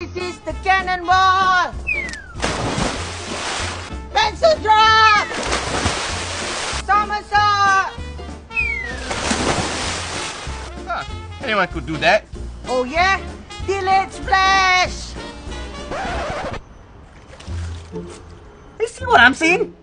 This is the cannonball! Pencil drop! Somersault! Huh. Anyone could do that. Oh yeah? Delayed splash! You see what I'm seeing?